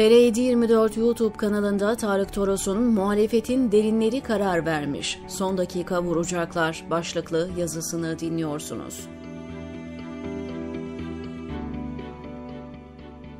TR724 YouTube kanalında Tarık Toros'un muhalefetin derinleri karar vermiş. Son dakika vuracaklar başlıklı yazısını dinliyorsunuz.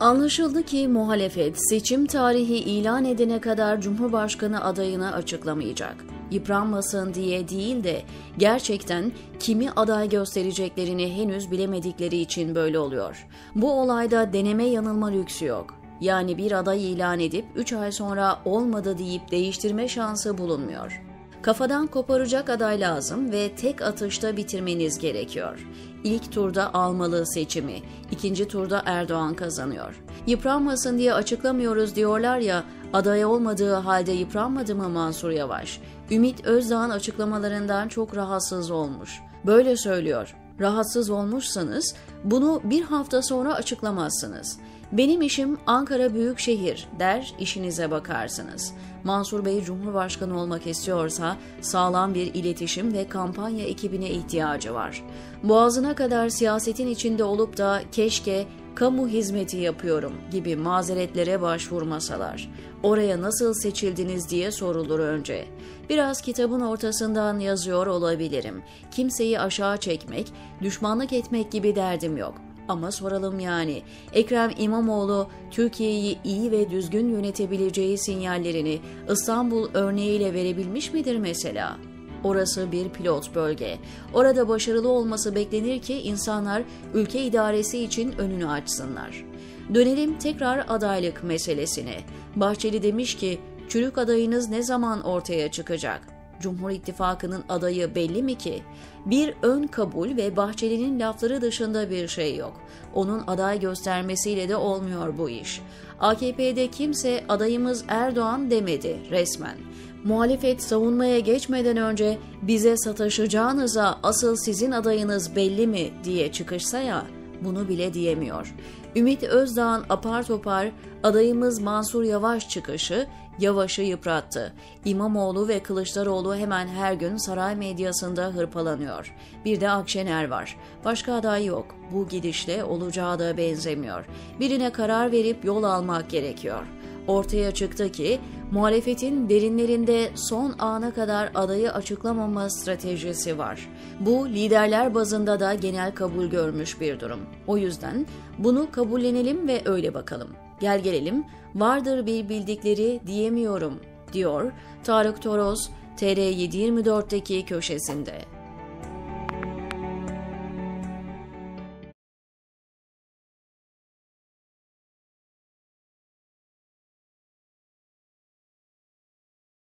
Anlaşıldı ki muhalefet seçim tarihi ilan edene kadar Cumhurbaşkanı adayını açıklamayacak. Yıpranmasın diye değil de gerçekten kimi aday göstereceklerini henüz bilemedikleri için böyle oluyor. Bu olayda deneme yanılma lüksü yok. Yani bir aday ilan edip 3 ay sonra olmadı deyip değiştirme şansı bulunmuyor. Kafadan koparacak aday lazım ve tek atışta bitirmeniz gerekiyor. İlk turda almalı seçimi, ikinci turda Erdoğan kazanıyor. Yıpranmasın diye açıklamıyoruz diyorlar ya, aday olmadığı halde yıpranmadı mı Mansur Yavaş? Ümit Özdağ'ın açıklamalarından çok rahatsız olmuş. Böyle söylüyor. Rahatsız olmuşsanız bunu bir hafta sonra açıklamazsınız. Benim işim Ankara Büyükşehir der işinize bakarsınız. Mansur Bey Cumhurbaşkanı olmak istiyorsa sağlam bir iletişim ve kampanya ekibine ihtiyacı var. Boğazına kadar siyasetin içinde olup da keşke kamu hizmeti yapıyorum gibi mazeretlere başvurmasalar. Oraya nasıl seçildiniz diye sorulur önce. Biraz kitabın ortasından yazıyor olabilirim. Kimseyi aşağı çekmek, düşmanlık etmek gibi derdim yok. Ama soralım yani. Ekrem İmamoğlu Türkiye'yi iyi ve düzgün yönetebileceği sinyallerini İstanbul örneğiyle verebilmiş midir mesela? Orası bir pilot bölge. Orada başarılı olması beklenir ki insanlar ülke idaresi için önünü açsınlar. Dönelim tekrar adaylık meselesine. Bahçeli demiş ki, çürük adayınız ne zaman ortaya çıkacak? Cumhur İttifakı'nın adayı belli mi ki? Bir ön kabul ve Bahçeli'nin lafları dışında bir şey yok. Onun aday göstermesiyle de olmuyor bu iş. AKP'de kimse adayımız Erdoğan demedi resmen. Muhalefet savunmaya geçmeden önce bize sataşacağınıza asıl sizin adayınız belli mi diye çıkışsa ya bunu bile diyemiyor. Ümit Özdağ'ın apar topar adayımız Mansur Yavaş çıkışı Yavaş'ı yıprattı. İmamoğlu ve Kılıçdaroğlu hemen her gün saray medyasında hırpalanıyor. Bir de Akşener var. Başka aday yok. Bu gidişle olacağı da benzemiyor. Birine karar verip yol almak gerekiyor. Ortaya çıktı ki muhalefetin derinlerinde son ana kadar adayı açıklamama stratejisi var. Bu liderler bazında da genel kabul görmüş bir durum. O yüzden bunu kabullenelim ve öyle bakalım. Gel gelelim vardır bir bildikleri diyemiyorum diyor Tarık Toros TR724'deki köşesinde.